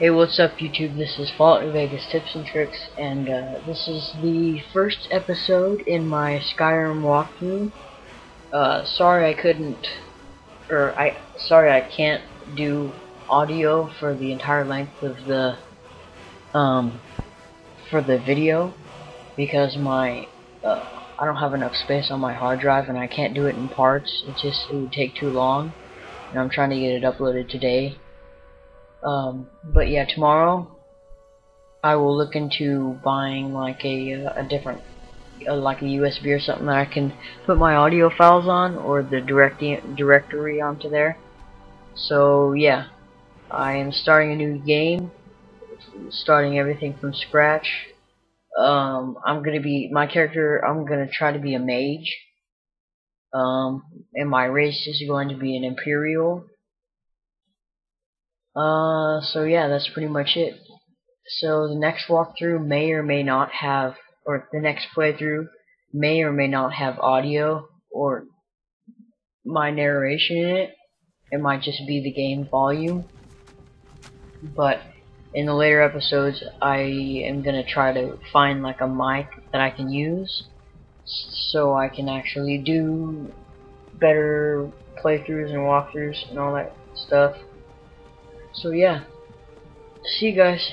Hey, what's up YouTube? This is Fallout New Vegas Tips and Tricks, and uh, this is the first episode in my Skyrim walkthrough. Uh, sorry I couldn't, or I, sorry I can't do audio for the entire length of the, um, for the video, because my, uh, I don't have enough space on my hard drive, and I can't do it in parts. It just, it would take too long, and I'm trying to get it uploaded today. Um, but yeah, tomorrow I will look into buying like a uh, a different uh, like a USB or something that I can put my audio files on or the direct directory onto there. So yeah, I am starting a new game, starting everything from scratch. Um, I'm gonna be my character. I'm gonna try to be a mage. Um, and my race is going to be an imperial. Uh, so yeah, that's pretty much it. So the next walkthrough may or may not have, or the next playthrough may or may not have audio or my narration in it. It might just be the game volume. But in the later episodes, I am gonna try to find like a mic that I can use so I can actually do better playthroughs and walkthroughs and all that stuff. So yeah, see you guys.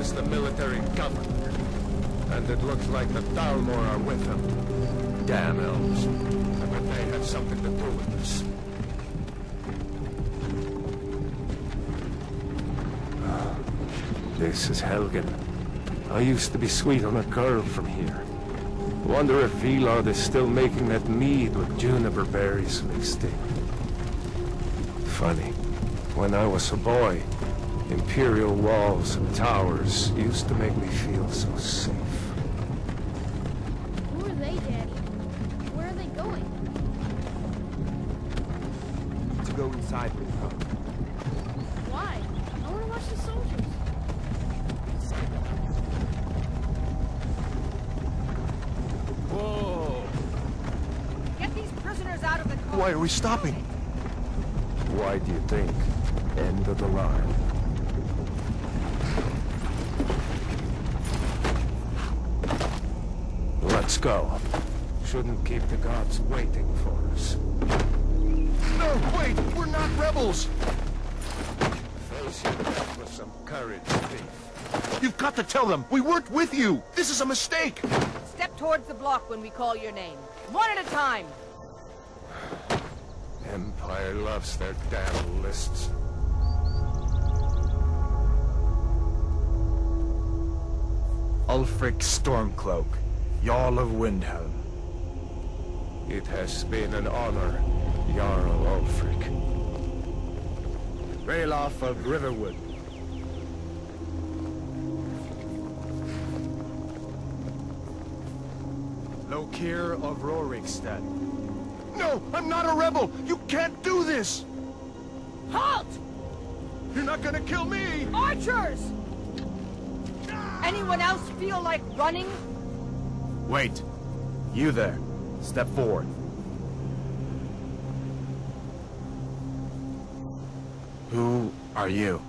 Tullius, the military governor. And it looks like the Thalmor are with them. Damn elves. I bet they had something to do with this. This is Helgen. I used to be sweet on a girl from here. Wonder if Vilod is still making that mead with juniper berries mixed in. Funny. When I was a boy, Imperial walls and towers used to make me feel so safe. Who are they, Daddy? Where are they going? To go inside with them. Why? I want to watch the soldiers. Whoa! Get these prisoners out of the car! Why are we stopping? Why do you think? End of the line. Let's go. Shouldn't keep the gods waiting for us. No, wait! We're not rebels! Face your death with some courage, thief. You've got to tell them! We weren't with you! This is a mistake! Step towards the block when we call your name. One at a time. Empire loves their damn lists. Ulfric Stormcloak, Jarl of Windhelm. It has been an honor, Jarl Ulfric. Ralof of Riverwood. Lokir of Rorikstead. No! I'm not a rebel! You can't do this! Halt! You're not gonna kill me! Archers! Anyone else feel like running? Wait. You there. Step forward. Who are you?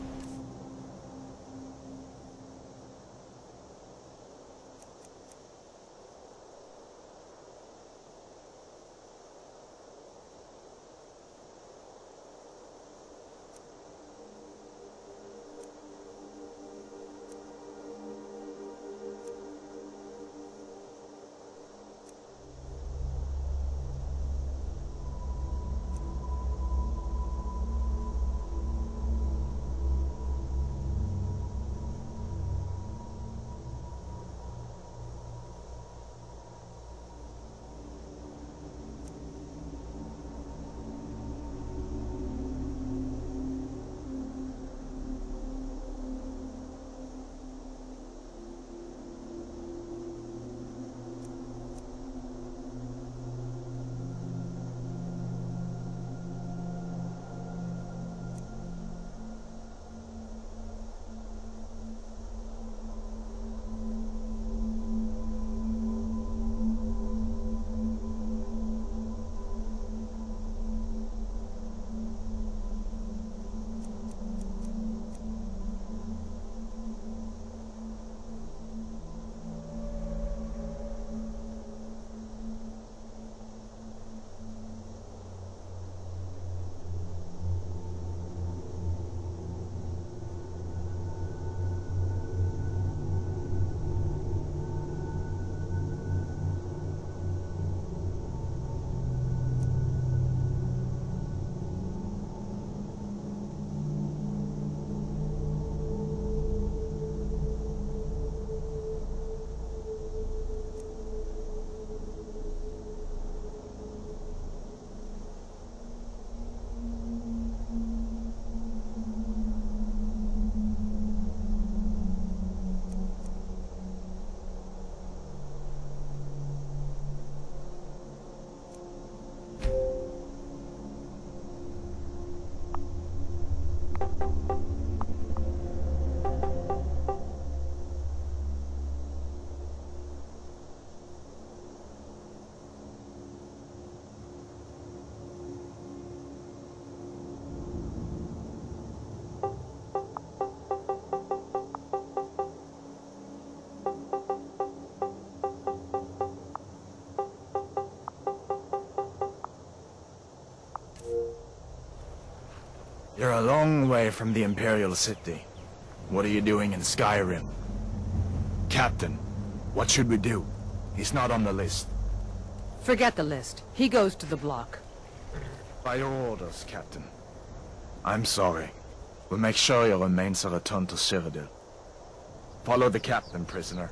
You're a long way from the Imperial City. What are you doing in Skyrim? Captain, what should we do? He's not on the list. Forget the list. He goes to the block. By your orders, Captain. I'm sorry. We'll make sure your remains are returned to Cyrodiil. Follow the captain, prisoner.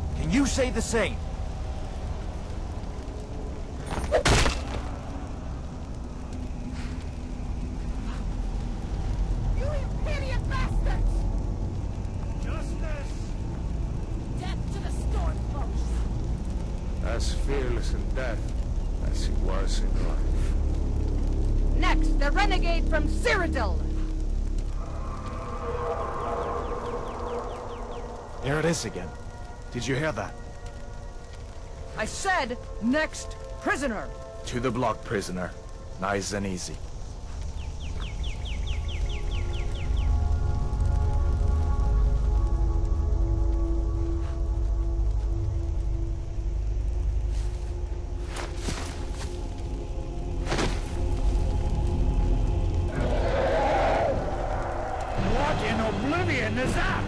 Can you say the same? You imperious bastards! Justice! Death to the Stormcloaks! As fearless in death as he was in life. Next, the renegade from Cyrodiil! There it is again. Did you hear that? I said, next prisoner! To the block, prisoner. Nice and easy. What in oblivion is that?